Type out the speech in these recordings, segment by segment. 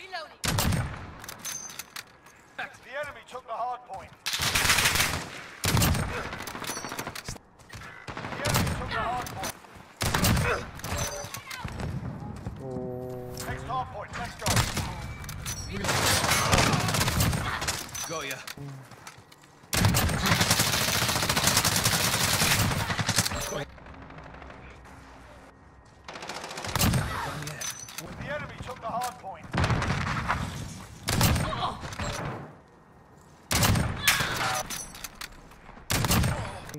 Reloading. The enemy took the hard point. The enemy took the hard point. Next hard point, let's go. Go ya. Done yet. The enemy took the hard point.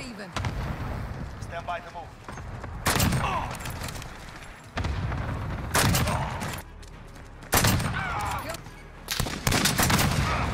even. Stand by to move.